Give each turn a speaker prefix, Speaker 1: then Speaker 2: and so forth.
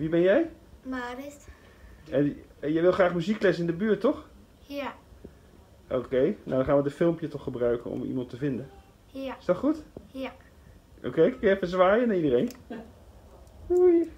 Speaker 1: Wie ben jij?
Speaker 2: Marit.
Speaker 1: En, en je wil graag muziekles in de buurt, toch?
Speaker 2: Ja.
Speaker 1: Oké, nou dan gaan we de filmpje toch gebruiken om iemand te vinden.
Speaker 2: Ja.
Speaker 1: Is dat goed?
Speaker 2: Ja.
Speaker 1: Oké, kun je even zwaaien naar iedereen? Doei.